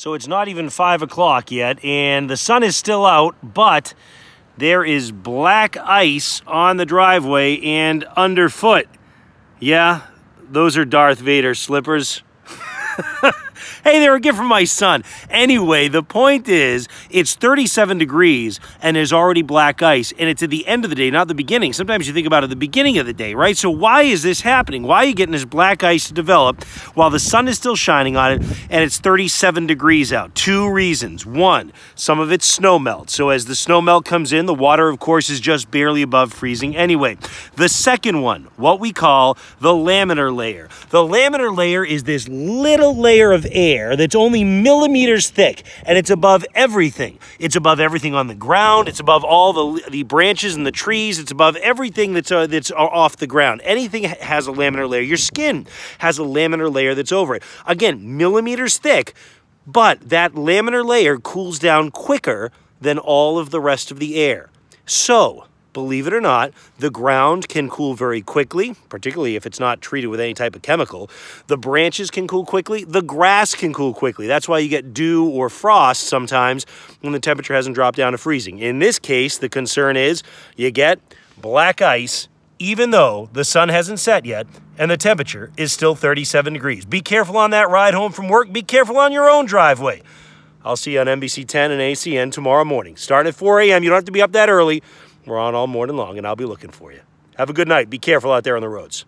So it's not even 5 o'clock yet, and the sun is still out, but there is black ice on the driveway and underfoot. Yeah, those are Darth Vader slippers. Hey, they're a gift from my son. Anyway, the point is, it's 37 degrees and there's already black ice, and it's at the end of the day, not the beginning. Sometimes you think about it at the beginning of the day, right? So why is this happening? Why are you getting this black ice to develop while the sun is still shining on it and it's 37 degrees out? Two reasons. One, some of it's snow melt. So as the snow melt comes in, the water, of course, is just barely above freezing anyway. The second one, what we call the laminar layer. The laminar layer is this little layer of air that's only millimeters thick and it's above everything. It's above everything on the ground. It's above all the, the branches and the trees. It's above everything that's, uh, that's off the ground. Anything has a laminar layer. Your skin has a laminar layer that's over it. Again, millimeters thick, but that laminar layer cools down quicker than all of the rest of the air. So, believe it or not, the ground can cool very quickly, particularly if it's not treated with any type of chemical. The branches can cool quickly. The grass can cool quickly. That's why you get dew or frost sometimes when the temperature hasn't dropped down to freezing. In this case, the concern is you get black ice even though the sun hasn't set yet and the temperature is still 37 degrees. Be careful on that ride home from work. Be careful on your own driveway. I'll see you on NBC 10 and NECN tomorrow morning. Starting at 4 a.m. You don't have to be up that early. We're on all morning long, and I'll be looking for you. Have a good night. Be careful out there on the roads.